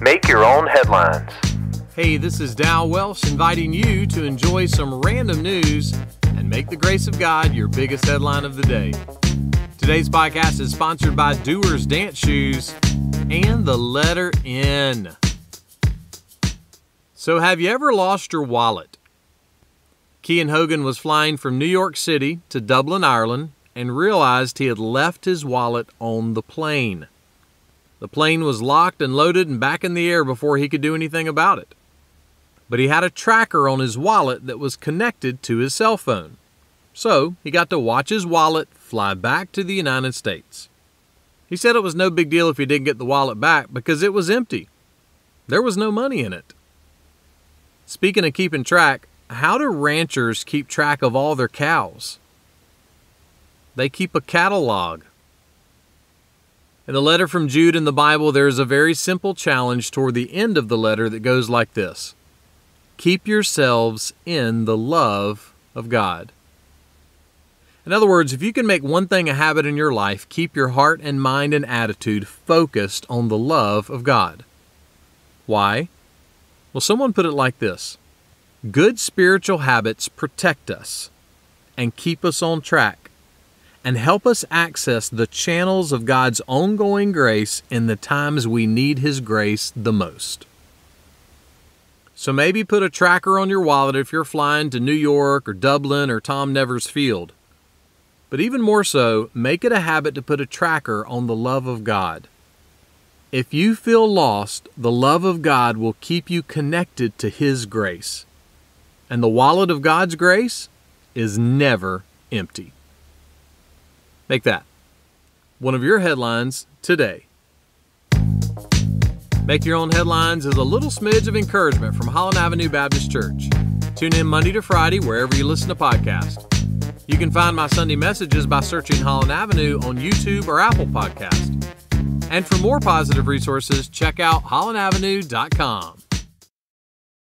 Make your own headlines. Hey, this is Dow Welsh inviting you to enjoy some random news and make the grace of God your biggest headline of the day. Today's podcast is sponsored by Doers Dance Shoes and the letter N. So, have you ever lost your wallet? Kian Hogan was flying from New York City to Dublin, Ireland, and realized he had left his wallet on the plane. The plane was locked and loaded and back in the air before he could do anything about it. But he had a tracker on his wallet that was connected to his cell phone. So he got to watch his wallet fly back to the United States. He said it was no big deal if he didn't get the wallet back because it was empty. There was no money in it. Speaking of keeping track, how do ranchers keep track of all their cows? They keep a catalog. In the letter from Jude in the Bible, there is a very simple challenge toward the end of the letter that goes like this Keep yourselves in the love of God. In other words, if you can make one thing a habit in your life, keep your heart and mind and attitude focused on the love of God. Why? Well, someone put it like this Good spiritual habits protect us and keep us on track and help us access the channels of God's ongoing grace in the times we need His grace the most. So maybe put a tracker on your wallet if you're flying to New York or Dublin or Tom Nevers Field. But even more so, make it a habit to put a tracker on the love of God. If you feel lost, the love of God will keep you connected to His grace. And the wallet of God's grace is never empty. Make that one of your headlines today. Make Your Own Headlines is a little smidge of encouragement from Holland Avenue Baptist Church. Tune in Monday to Friday wherever you listen to podcasts. You can find my Sunday messages by searching Holland Avenue on YouTube or Apple Podcast. And for more positive resources, check out hollandavenue.com.